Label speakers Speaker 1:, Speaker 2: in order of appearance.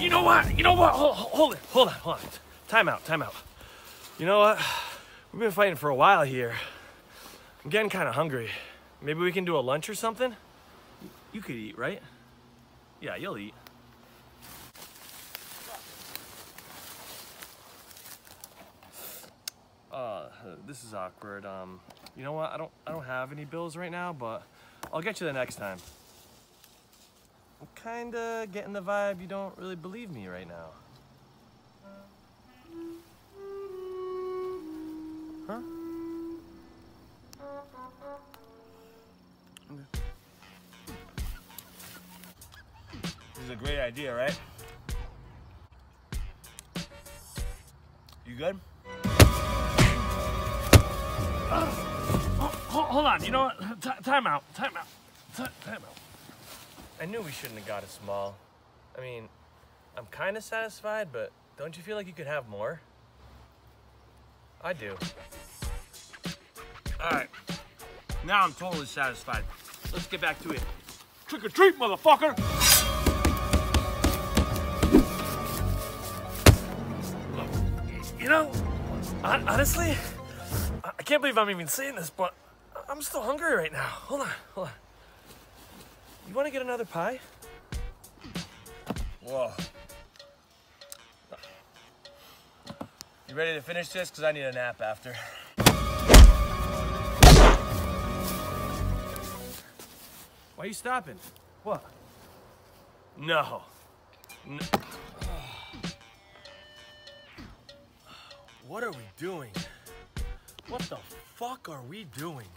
Speaker 1: You know what? You know what? Hold, hold it. Hold on. Hold on. Time out. Time out. You know what? We've been fighting for a while here. I'm getting kind of hungry. Maybe we can do a lunch or something? You could eat, right? Yeah, you'll eat. Uh, this is awkward. Um, you know what? I don't I don't have any bills right now, but I'll get you the next time. I'm kinda getting the vibe you don't really believe me right now. Huh? This is a great idea, right? You good? Hold, hold on, you know what? T- time out, time out, Ti- time out. I knew we shouldn't have got it small. I mean, I'm kind of satisfied, but don't you feel like you could have more? I do. All right, now I'm totally satisfied. Let's get back to it. Trick or treat, motherfucker! You know, honestly, I I can't believe I'm even saying this, but I'm still hungry right now. Hold on, hold on. You want to get another pie? Whoa. You ready to finish this? Because I need a nap after. Why are you stopping? What? No. no. What are we doing? What the fuck are we doing?